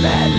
men